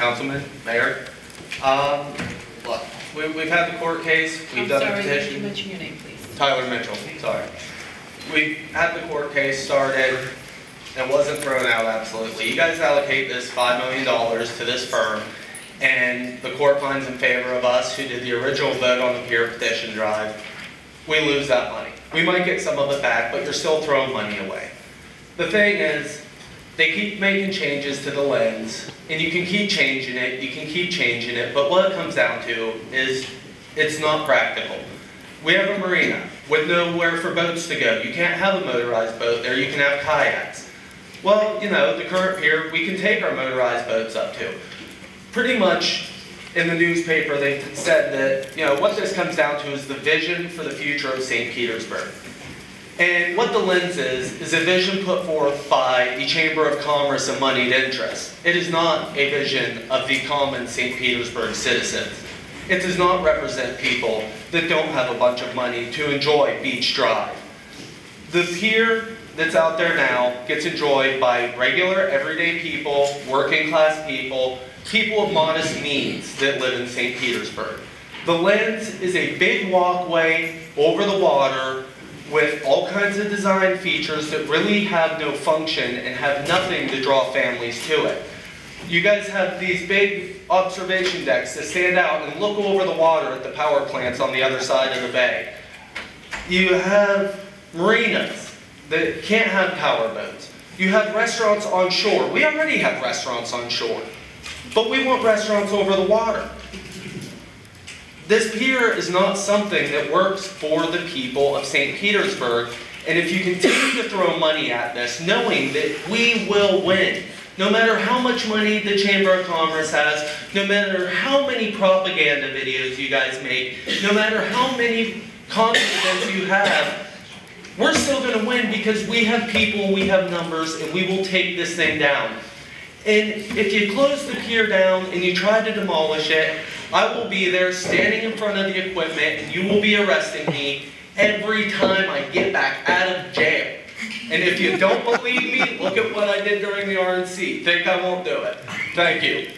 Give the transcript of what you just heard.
Councilman, Mayor. Um, look, we, we've had the court case, we've I'm done the sorry, can you petition. mention your name, please? Tyler Mitchell, sorry. We've had the court case started, it wasn't thrown out absolutely. You guys allocate this five million dollars to this firm, and the court finds in favor of us, who did the original vote on the pier petition drive. We lose that money. We might get some of it back, but you're still throwing money away. The thing is, they keep making changes to the lens, and you can keep changing it, you can keep changing it, but what it comes down to is, it's not practical. We have a marina with nowhere for boats to go. You can't have a motorized boat there, you can have kayaks. Well, you know, the current pier, we can take our motorized boats up to. Pretty much, in the newspaper, they said that, you know, what this comes down to is the vision for the future of St. Petersburg. And what the lens is, is a vision put forth by the Chamber of Commerce and Moneyed Interest. It is not a vision of the common St. Petersburg citizens. It does not represent people that don't have a bunch of money to enjoy Beach Drive. The pier that's out there now gets enjoyed by regular, everyday people, working class people, people of modest means that live in St. Petersburg. The lens is a big walkway over the water with all kinds of design features that really have no function and have nothing to draw families to it. You guys have these big observation decks that stand out and look over the water at the power plants on the other side of the bay. You have marinas that can't have power boats. You have restaurants on shore. We already have restaurants on shore, but we want restaurants over the water. This pier is not something that works for the people of St. Petersburg, and if you continue to throw money at this, knowing that we will win, no matter how much money the Chamber of Commerce has, no matter how many propaganda videos you guys make, no matter how many confidence you have, we're still going to win because we have people, we have numbers, and we will take this thing down. And if you close the pier down and you try to demolish it, I will be there standing in front of the equipment and you will be arresting me every time I get back out of jail. And if you don't believe me, look at what I did during the RNC. Think I won't do it. Thank you.